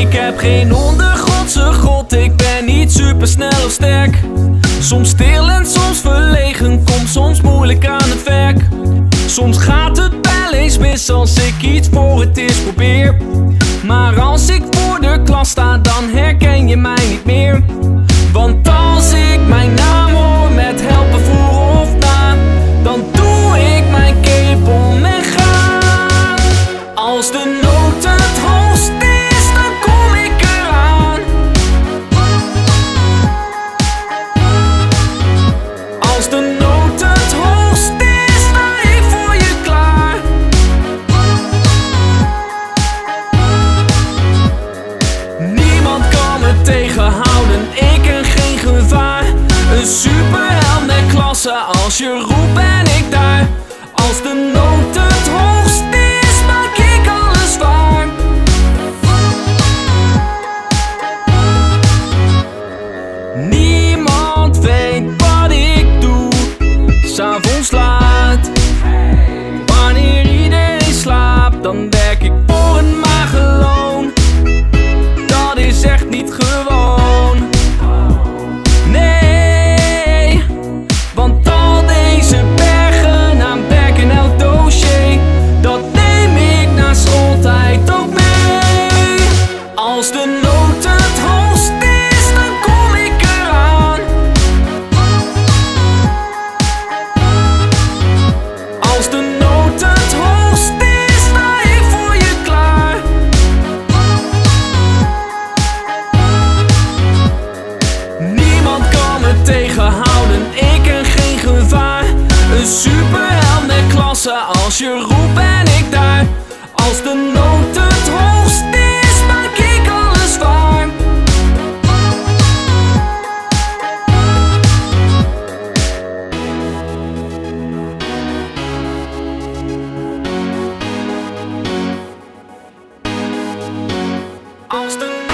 Ik heb geen ondergrondse god, ik ben niet super snel of sterk. Soms stil en soms verlegen, kom soms moeilijk aan het werk. Soms gaat het wel eens mis als ik iets voor het eerst probeer. Maar als ik voor de klas sta, dan herken Als de nood het hoogst is, sta ik voor je klaar. Niemand kan me tegenhouden, ik en geen gevaar. Een superheld met klasse, als je roept tegenhouden, ik en geen gevaar. Een superheld met klasse, als je roept ben ik daar. Als de nood het hoogst is, maak ik alles waar. Als de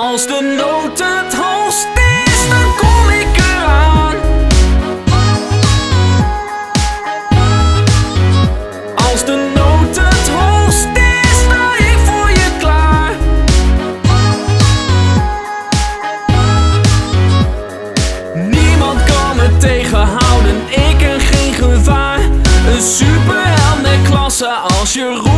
Als de nood het hoogst is, dan kom ik eraan. Als de nood het hoogst is, sta ik voor je klaar. Niemand kan me tegenhouden, ik en geen gevaar. Een superheld met klasse als je